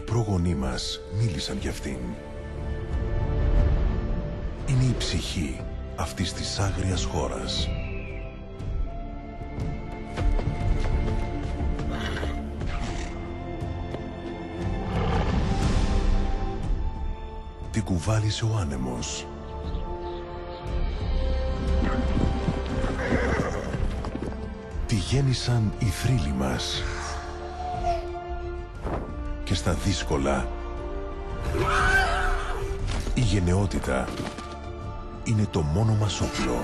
πρόγονοί μας μίλησαν για αυτήν. Είναι η ψυχή αυτής της άγριας χώρας. Την κουβάλισε ο άνεμος. Τη γέννησαν οι θρύλοι μας. Και στα δύσκολα η γενναιότητα είναι το μόνο μας όπλο.